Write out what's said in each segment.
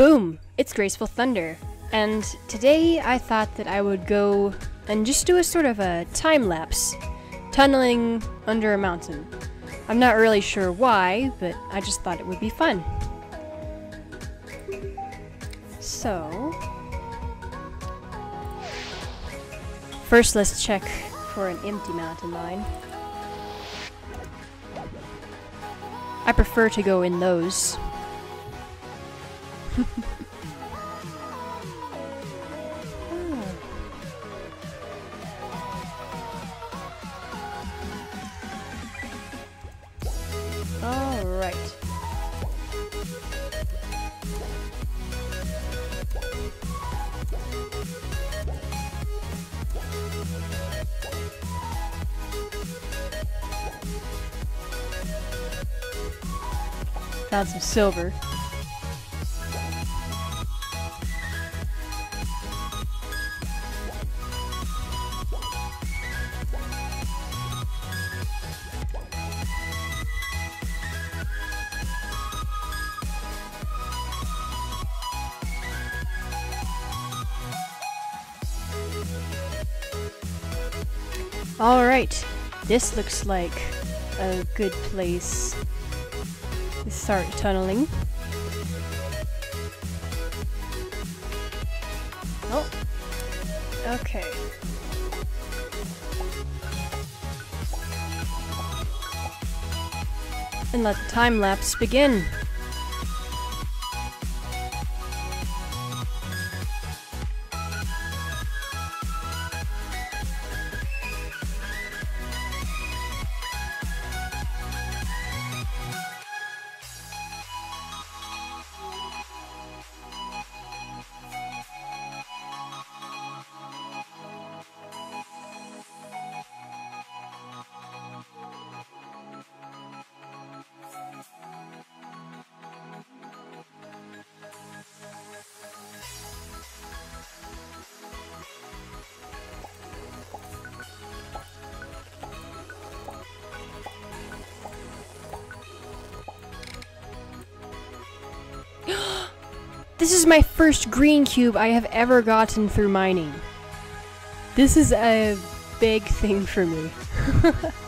Boom! It's Graceful Thunder. And today I thought that I would go and just do a sort of a time lapse, tunneling under a mountain. I'm not really sure why, but I just thought it would be fun. So, first let's check for an empty mountain mine. I prefer to go in those. Hmm. All right. Found some silver. Alright, this looks like a good place to start tunneling. Oh, okay. And let the time lapse begin. This is my first green cube I have ever gotten through mining. This is a big thing for me.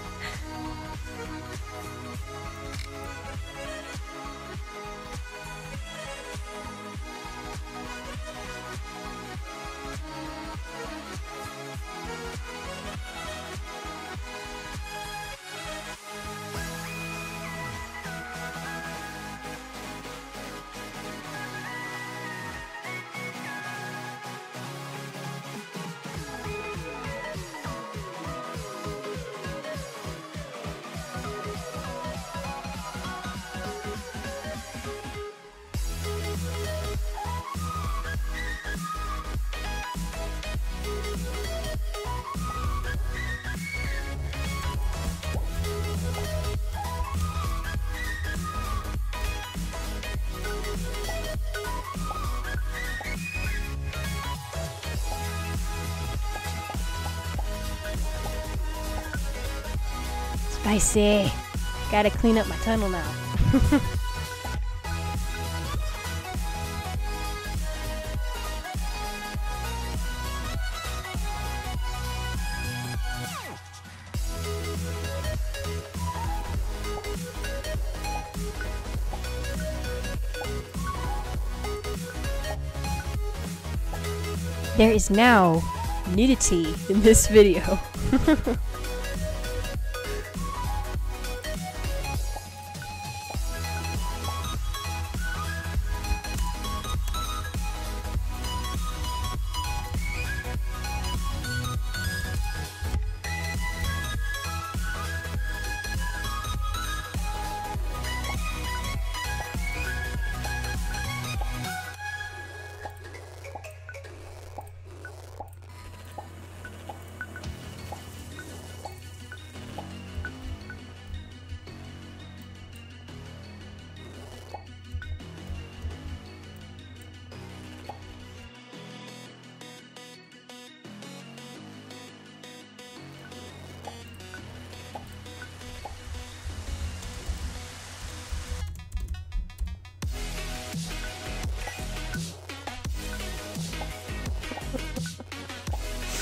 Spicy. Gotta clean up my tunnel now. There is now nudity in this video.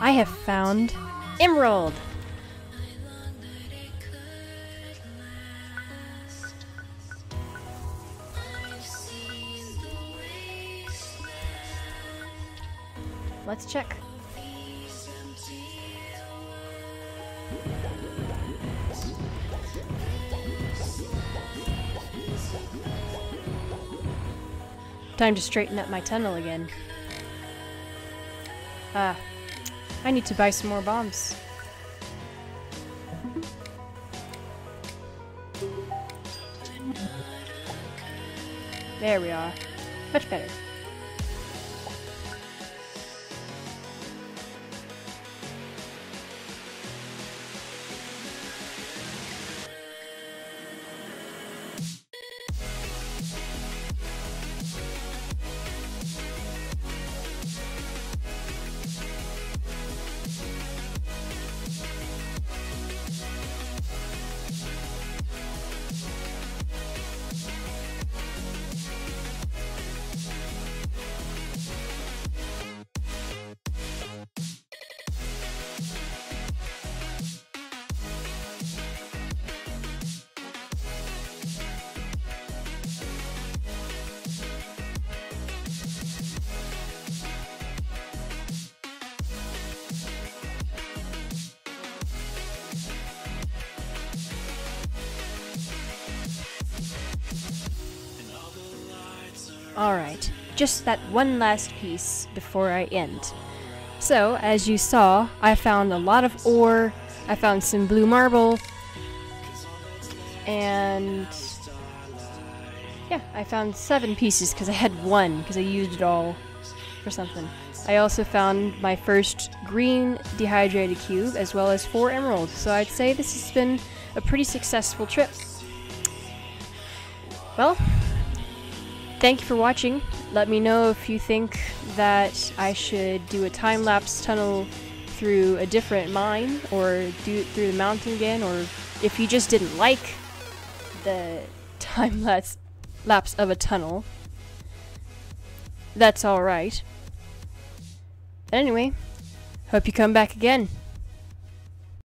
I have found Emerald! Let's check. Time to straighten up my tunnel again. Ah, I need to buy some more bombs. There we are. Much better. Alright, just that one last piece before I end. So, as you saw, I found a lot of ore, I found some blue marble, and yeah, I found seven pieces because I had one because I used it all for something. I also found my first green dehydrated cube as well as four emeralds, so I'd say this has been a pretty successful trip. Well, thank you for watching. Let me know if you think that I should do a time-lapse tunnel through a different mine or do it through the mountain again or if you just didn't like the time-lapse lapse of a tunnel. That's alright. Anyway, hope you come back again.